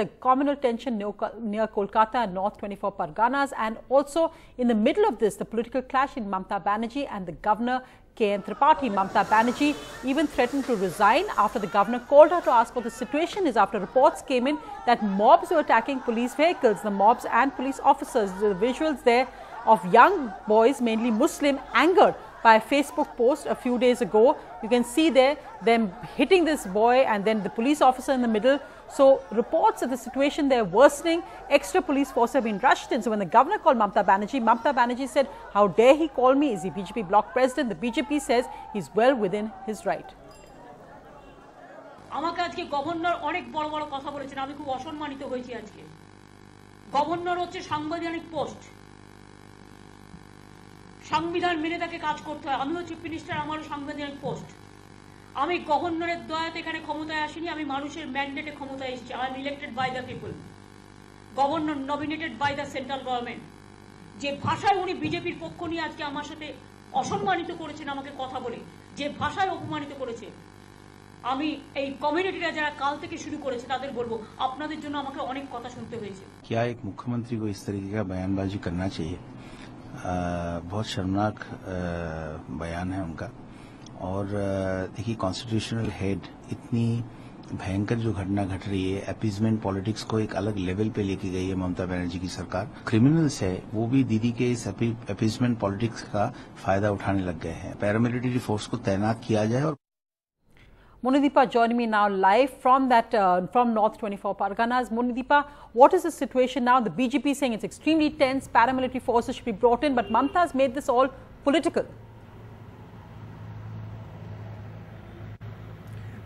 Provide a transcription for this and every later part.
the communal tension near Kolkata and North 24 Parganas. And also in the middle of this, the political clash in Mamta Banerjee and the governor KN Tripathi, Mamta Banerjee even threatened to resign after the governor called her to ask what the situation is after reports came in that mobs were attacking police vehicles, the mobs and police officers. The visuals there of young boys, mainly Muslim, angered by a Facebook post a few days ago. You can see there them hitting this boy and then the police officer in the middle. So reports of the situation they're worsening. Extra police force have been rushed in. So when the governor called Mamta Banerjee, Mamta Banerjee said, how dare he call me? Is he BJP block president? The BJP says he's well within his right. আমাকে আজকে governor অনেক বড় বড় কথা বলেছেন আমি খুব অসম্মানিত হয়েছি আজকে গভর্নর হচ্ছে সাংবিধানিক পোস্ট সংবিধান মেনে তাকে কাজ করতে হয় আমিও চিফ মিনিস্টার আমারও সাংবিধানিক পোস্ট আমি গভর্নরের দয়াতে এখানে ক্ষমতায় আসিনি আমি মানুষের ম্যান্ডেটে ক্ষমতায় এসেছি I am elected by the people governor nominated by the central government যে ভাষায় উনি বিজেপির পক্ষ নিয়ে আজকে আমার সাথে অসম্মানিত করেছেন আমাকে কথা বলে যে ভাষায় অপমানিত করেছে আমি এই কমিউনিটিরা যারা কাল থেকে শুরু করেছে তাদের বলবো আপনাদের জন্য আমাকে অনেক কথা শুনতে হয়েছে क्या एक मुख्यमंत्री को इस तरीके का बयानबाजी करना चाहिए बहुत शर्मनाक बयान है उनका और देखिए कॉन्स्टिट्यूशनल हेड इतनी भयंकर जो घटना घट रही है अपीजमेंट पॉलिटिक्स को एक अलग लेवल पे लेके गई है ममता बनर्जी की सरकार क्रिमिनल्स है वो भी दीदी के इस अपीजमेंट पॉलिटिक्स का फ़ायदा उठाने लग गए हैं पैरामिलिट्री फोर्स को तैनात किया जाए और Monideepa joining me now live from that uh, from North 24 Parganas. Monideepa, what is the situation now? The BJP saying it's extremely tense, paramilitary forces should be brought in, but Mamta has made this all political.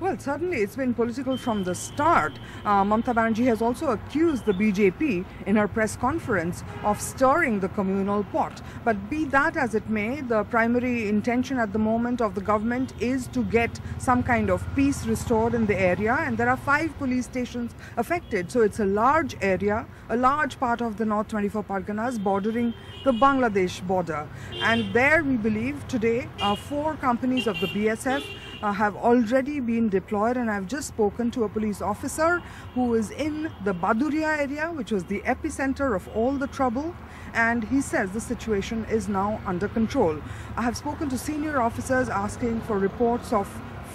Well, certainly it's been political from the start. Uh, Mamta Banerjee has also accused the BJP in her press conference of stirring the communal pot. But be that as it may, the primary intention at the moment of the government is to get some kind of peace restored in the area. And there are five police stations affected. So it's a large area, a large part of the North 24 Parganas bordering the Bangladesh border. And there we believe today uh, four companies of the BSF uh, have already been deployed and I've just spoken to a police officer who is in the Baduria area which was the epicenter of all the trouble. And he says the situation is now under control. I have spoken to senior officers asking for reports of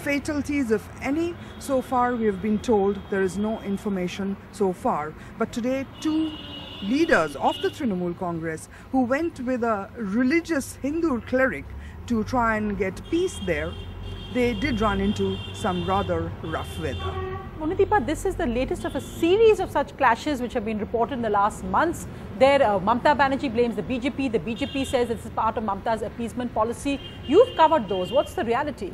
fatalities if any. So far we have been told there is no information so far. But today two leaders of the Trinamool Congress who went with a religious Hindu cleric to try and get peace there they did run into some rather rough weather. Monideepa, this is the latest of a series of such clashes which have been reported in the last months. There, uh, Mamta Banerjee blames the BJP. The BJP says this is part of Mamta's appeasement policy. You've covered those. What's the reality?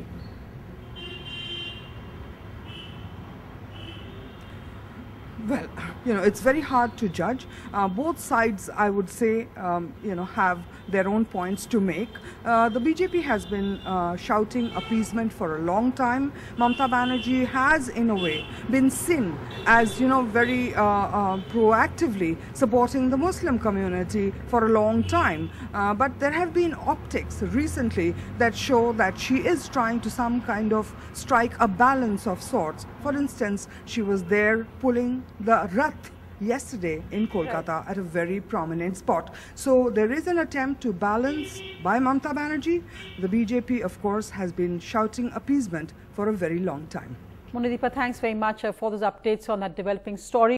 Well, you know, it's very hard to judge. Uh, both sides, I would say, um, you know, have their own points to make. Uh, the BJP has been uh, shouting appeasement for a long time. Mamta Banerjee has, in a way, been seen as, you know, very uh, uh, proactively supporting the Muslim community for a long time. Uh, but there have been optics recently that show that she is trying to some kind of strike a balance of sorts. For instance, she was there pulling the Rath yesterday in Kolkata right. at a very prominent spot. So there is an attempt to balance by Mamta Banerjee. The BJP, of course, has been shouting appeasement for a very long time. Monideepa, thanks very much uh, for those updates on that developing story.